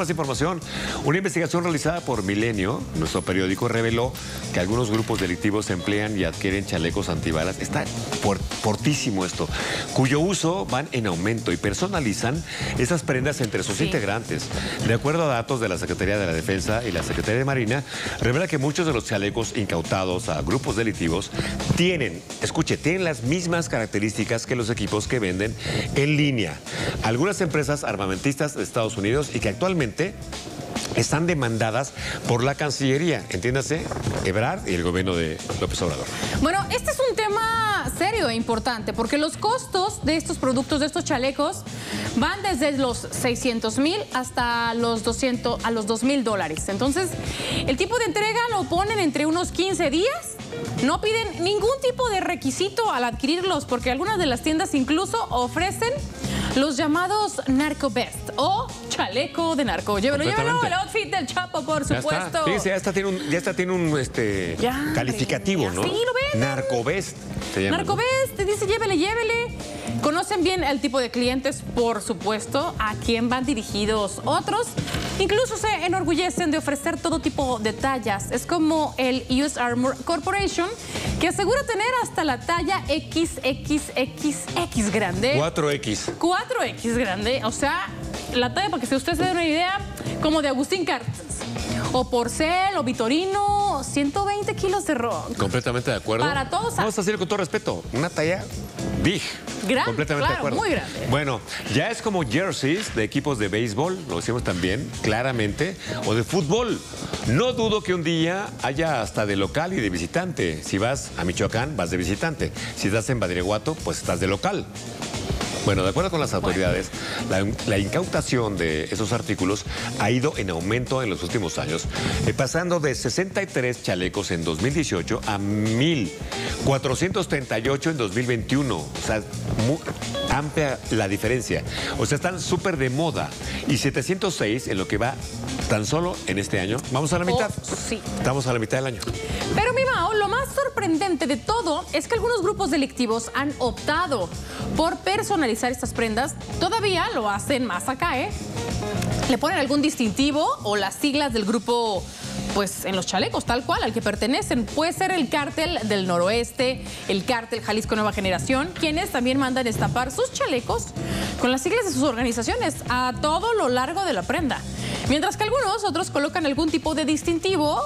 Más información. Una investigación realizada por Milenio, nuestro periódico, reveló que algunos grupos delictivos emplean y adquieren chalecos antibalas. Está fortísimo esto, cuyo uso van en aumento y personalizan esas prendas entre sus integrantes. De acuerdo a datos de la Secretaría de la Defensa y la Secretaría de Marina, revela que muchos de los chalecos incautados a grupos delictivos tienen, escuche, tienen las mismas características que los equipos que venden en línea. Algunas empresas armamentistas de Estados Unidos y que actualmente están demandadas por la Cancillería, entiéndase, Ebrard y el gobierno de López Obrador. Bueno, este es un tema serio e importante porque los costos de estos productos, de estos chalecos, van desde los 600 mil hasta los 200, a los 2 mil dólares. Entonces, el tipo de entrega lo ponen entre unos 15 días. No piden ningún tipo de requisito al adquirirlos porque algunas de las tiendas incluso ofrecen los llamados Narco Best o chaleco de narco. Llévelo, llévelo, el outfit del Chapo, por supuesto. Sí, ya está, tiene un, ya está, tiene un este, calificativo, ¿no? Sí, lo ven. Narcobest. Narcobest, te dice llévele, llévele. Conocen bien el tipo de clientes, por supuesto, a quién van dirigidos otros. Incluso se enorgullecen de ofrecer todo tipo de tallas. Es como el US Armor Corporation, que asegura tener hasta la talla XXXX grande. 4X. 4X grande. O sea, la talla, para que usted se dé una idea, como de Agustín Cartas. O Porcel, o Vitorino, 120 kilos de rock. Completamente de acuerdo. Para todos. Vamos a decir con todo respeto, una talla big. Grande, completamente claro, de acuerdo. muy grande. Bueno, ya es como jerseys de equipos de béisbol, lo decimos también, claramente, o de fútbol. No dudo que un día haya hasta de local y de visitante. Si vas a Michoacán, vas de visitante. Si estás en Badiraguato, pues estás de local. Bueno, de acuerdo con las autoridades, la, incautación de esos artículos ha ido en aumento en los últimos años, eh, pasando de 63 chalecos en 2018 a 1.438 en 2021. O sea, muy amplia la diferencia. O sea, están súper de moda. Y 706 en lo que va tan solo en este año. Vamos a la mitad. Oh, sí. Estamos a la mitad del año. Pero mi Mao, lo más sorprendente de todo es que algunos grupos delictivos han optado por personalizar estas prendas. Todavía lo hacen más acá, ¿eh? Le ponen algún distintivo o las siglas del grupo pues en los chalecos, tal cual, al que pertenecen. Puede ser el cártel del noroeste, el cártel Jalisco Nueva Generación, quienes también mandan estapar sus chalecos con las siglas de sus organizaciones a todo lo largo de la prenda. Mientras que algunos otros colocan algún tipo de distintivo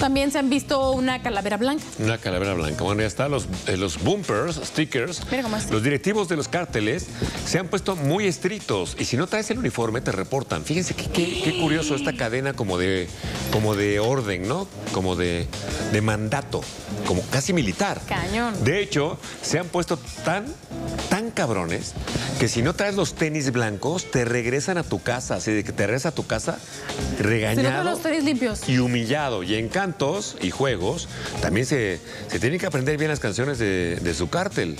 también se han visto una calavera blanca. Una calavera blanca. Bueno, ya está. Los, eh, los bumpers, stickers, los directivos de los cárteles se han puesto muy estrictos. Y si no traes el uniforme, te reportan. Fíjense qué, curioso esta cadena como de, como de orden, ¿no? Como de, de mandato, como casi militar. Cañón. De hecho, se han puesto tan, tan cabrones que si no traes los tenis blancos, te regresan a tu casa. Así de que te regresas a tu casa regañado. los tenis limpios. Y humillado. Y en cantos y juegos también se, se tienen que aprender bien las canciones de, de su cártel.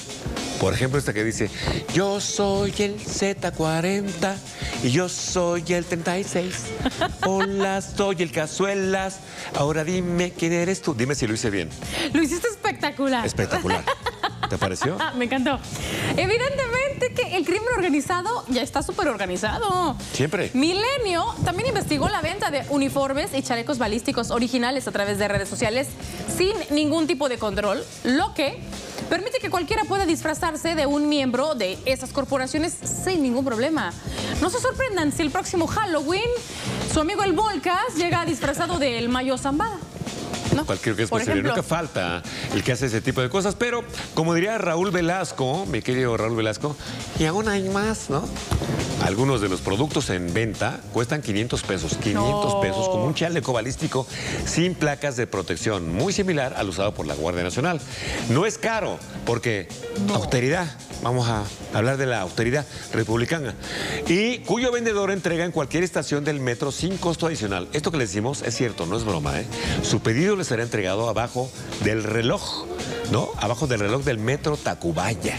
Por ejemplo, esta que dice, yo soy el Z40 y yo soy el 36. Hola, soy el Cazuelas. Ahora dime quién eres tú. Dime si lo hice bien. Lo hiciste espectacular. Espectacular. ¿Te pareció? Me encantó. Evidentemente que el crimen organizado ya está súper organizado. Siempre. Milenio también investigó la venta de uniformes y chalecos balísticos originales a través de redes sociales sin ningún tipo de control, lo que permite que cualquiera pueda disfrazarse de un miembro de esas corporaciones sin ningún problema. No se sorprendan si el próximo Halloween su amigo el Volcas llega disfrazado del Mayo Zambada. Cualquier que es posible. Nunca falta el que hace ese tipo de cosas, pero como diría Raúl Velasco, mi querido Raúl Velasco, y aún hay más, ¿no? Algunos de los productos en venta cuestan 500 pesos, 500 pesos, como un chaleco balístico sin placas de protección, muy similar al usado por la Guardia Nacional. No es caro, porque austeridad, vamos a hablar de la austeridad republicana, y cuyo vendedor entrega en cualquier estación del metro sin costo adicional. Esto que le decimos es cierto, no es broma, ¿eh? Su pedido le será entregado abajo del reloj, ¿no? Abajo del reloj del metro Tacubaya.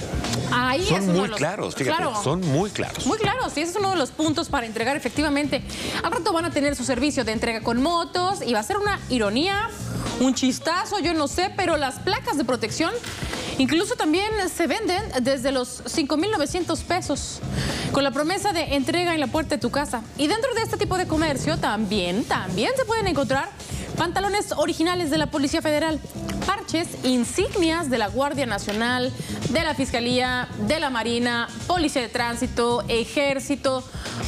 Ahí son muy claros, fíjate, son muy claros. Muy claros, y ese es uno de los puntos para entregar efectivamente. Al rato van a tener su servicio de entrega con motos y va a ser una ironía, un chistazo, yo no sé, pero las placas de protección Incluso también se venden desde los 5.900 pesos con la promesa de entrega en la puerta de tu casa. Y dentro de este tipo de comercio también, también se pueden encontrar pantalones originales de la Policía Federal, parches, insignias de la Guardia Nacional, de la Fiscalía, de la Marina, Policía de Tránsito, Ejército,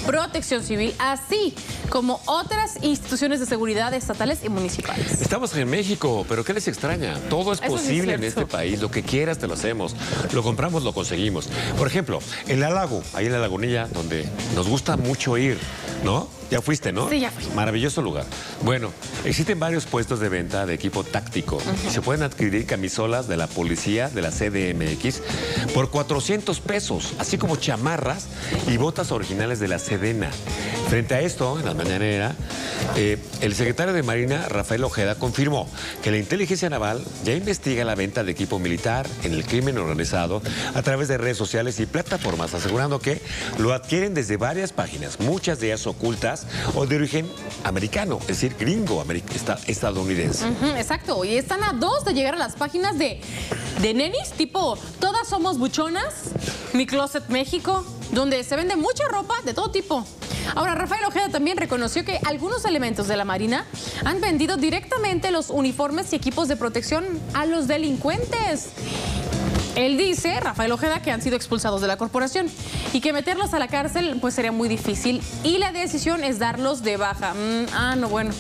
Protección Civil, así como otras instituciones de seguridad estatales y municipales. Estamos en México, pero ¿qué les extraña? Todo es Eso sí es posible en este país. Lo que quieras te lo hacemos. Lo compramos, lo conseguimos. Por ejemplo, el lago, ahí en la lagunilla, donde nos gusta mucho ir, ¿no? Ya fuiste, ¿no? Sí, ya fui. Maravilloso lugar. Bueno, existen varios puestos de venta de equipo táctico. se pueden adquirir camisolas de la policía, de la CDMX, por 400 pesos, así como chamarras y botas originales de la Sedena. Frente a esto, en la mañanera, eh, el secretario de Marina, Rafael Ojeda, confirmó que la inteligencia naval ya investiga la venta de equipo militar en el crimen organizado a través de redes sociales y plataformas, asegurando que lo adquieren desde varias páginas, muchas de ellas ocultas o de origen americano, es decir, gringo estadounidense. Exacto, y están a dos de llegar a las páginas de, de nenis, tipo Todas Somos Buchonas, Mi Closet México, donde se vende mucha ropa de todo tipo. Ahora, Rafael Ojeda también reconoció que algunos elementos de la Marina han vendido directamente los uniformes y equipos de protección a los delincuentes. Él dice, Rafael Ojeda, que han sido expulsados de la corporación y que meterlos a la cárcel pues sería muy difícil y la decisión es darlos de baja. Mm, ah, no, bueno.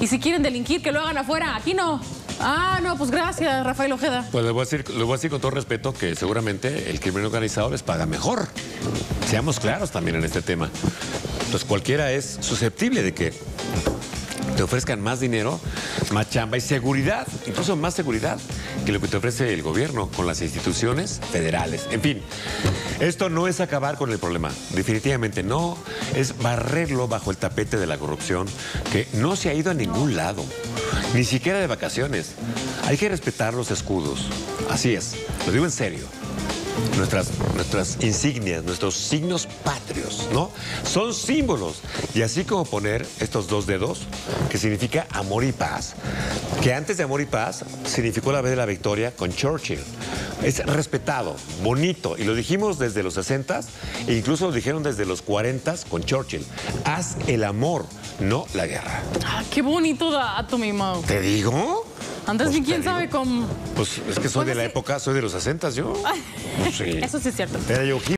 Y si quieren delinquir, que lo hagan afuera, aquí no. Ah, no, pues gracias, Rafael Ojeda. Pues le le voy a decir con todo respeto que seguramente el crimen organizado les paga mejor. Seamos claros también en este tema. Entonces cualquiera es susceptible de que te ofrezcan más dinero, más chamba y seguridad, incluso más seguridad que lo que te ofrece el gobierno con las instituciones federales. En fin, esto no es acabar con el problema, definitivamente no, es barrerlo bajo el tapete de la corrupción que no se ha ido a ningún lado, ni siquiera de vacaciones. Hay que respetar los escudos, así es, lo digo en serio nuestras, nuestras insignias, nuestros signos patrios, ¿no? Son símbolos. Y así como poner estos dos dedos, que significa amor y paz, que antes de amor y paz significó la vez de la victoria con Churchill. Es respetado, bonito, y lo dijimos desde los 60 e incluso lo dijeron desde los 40 con Churchill. Haz el amor, no la guerra. Ah, qué bonito dato, mi Mau. ¿Te digo? Andas Pues bien, quién sabe cómo. Pues es que soy de la sí. época, soy de los 60 yo. Pues sí. Eso sí es cierto. Era yo